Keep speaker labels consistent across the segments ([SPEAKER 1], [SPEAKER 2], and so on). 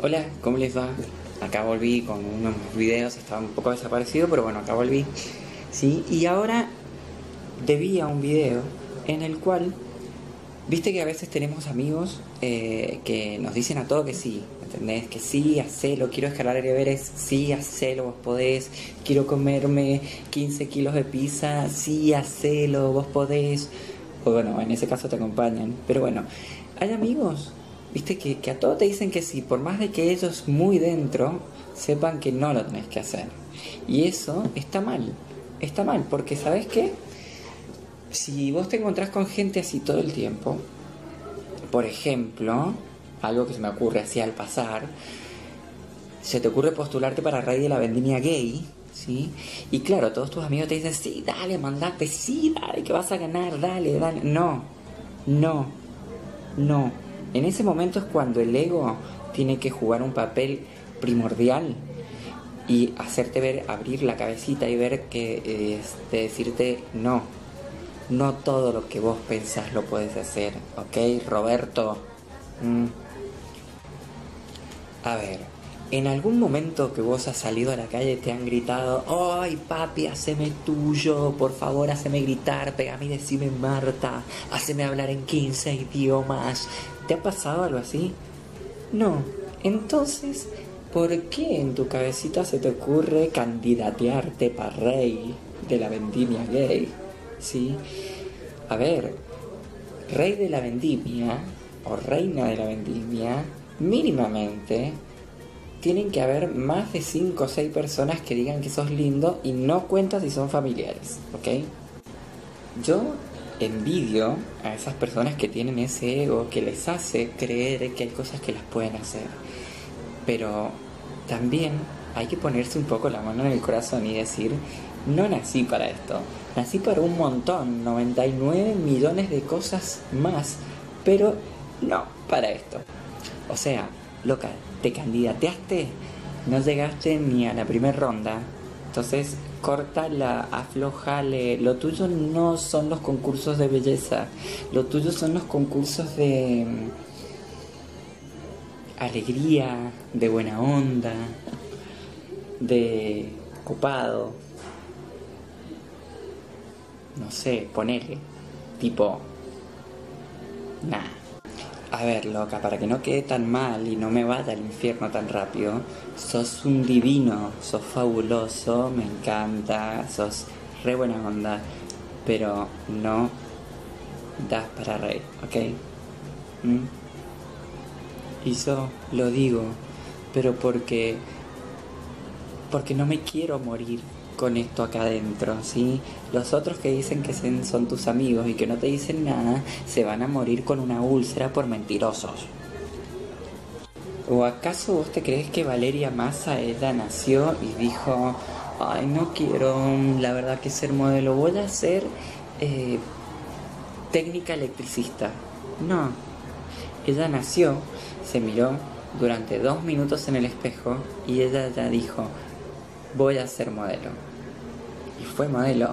[SPEAKER 1] Hola, ¿cómo les va? Acá volví con unos videos, estaba un poco desaparecido, pero bueno, acá volví. Sí, y ahora debía un video en el cual, viste que a veces tenemos amigos eh, que nos dicen a todo que sí, ¿entendés? Que sí, hacelo, quiero escalar Everest, sí, hacelo, vos podés, quiero comerme 15 kilos de pizza, sí, hacelo, vos podés. O bueno, en ese caso te acompañan. Pero bueno, hay amigos Viste que, a todos te dicen que sí, por más de que ellos muy dentro sepan que no lo tenés que hacer. Y eso está mal, está mal, porque ¿sabes qué? Si vos te encontrás con gente así todo el tiempo, por ejemplo, algo que se me ocurre así al pasar, se te ocurre postularte para rey de la vendimia gay, ¿sí? Y claro, todos tus amigos te dicen, sí, dale, mandate, sí, dale, que vas a ganar, dale, dale. No, no, no en ese momento es cuando el ego tiene que jugar un papel primordial y hacerte ver, abrir la cabecita y ver que, este, decirte no, no todo lo que vos pensás lo puedes hacer, ¿ok? Roberto. Mm. A ver, en algún momento que vos has salido a la calle te han gritado, ¡ay papi, haceme tuyo! Por favor, haceme gritar, pegame decime Marta, haceme hablar en 15 idiomas, ¿Te ha pasado algo así? No. Entonces, ¿por qué en tu cabecita se te ocurre candidatearte para rey de la vendimia gay? ¿Sí? A ver, rey de la vendimia o reina de la vendimia, mínimamente tienen que haber más de 5 o 6 personas que digan que sos lindo y no cuentas si son familiares, ¿ok? Yo envidio a esas personas que tienen ese ego que les hace creer que hay cosas que las pueden hacer. Pero también hay que ponerse un poco la mano en el corazón y decir, no nací para esto, nací para un montón, 99 millones de cosas más, pero no para esto. O sea, loca, te candidateaste, no llegaste ni a la primera ronda, entonces cortala, aflojale. Lo tuyo no son los concursos de belleza, lo tuyo son los concursos de mm, alegría, de buena onda, de copado. No sé, ponerle. Tipo. Nah. A ver, loca, para que no quede tan mal y no me vaya al infierno tan rápido, sos un divino, sos fabuloso, me encanta, sos re buena onda, pero no das para rey, ¿ok? ¿Mm? Y yo lo digo, pero porque porque no me quiero morir con esto acá adentro, ¿sí? Los otros que dicen que son tus amigos y que no te dicen nada, se van a morir con una úlcera por mentirosos. ¿O acaso vos te crees que Valeria Massa, ella nació y dijo, ay, no quiero la verdad que ser modelo, voy a ser eh, técnica electricista? No, ella nació, se miró durante dos minutos en el espejo y ella ya dijo, voy a ser modelo. Y fue modelo,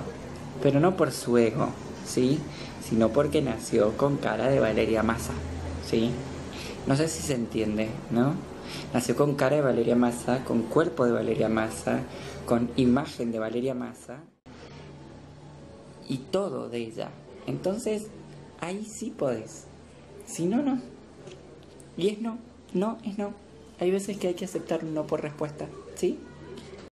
[SPEAKER 1] pero no por su ego, ¿sí? Sino porque nació con cara de Valeria Massa, ¿sí? No sé si se entiende, ¿no? Nació con cara de Valeria Massa, con cuerpo de Valeria Massa, con imagen de Valeria Massa y todo de ella. Entonces, ahí sí podés. Si no, no. Y es no. No, es no. Hay veces que hay que aceptar un no por respuesta, ¿sí?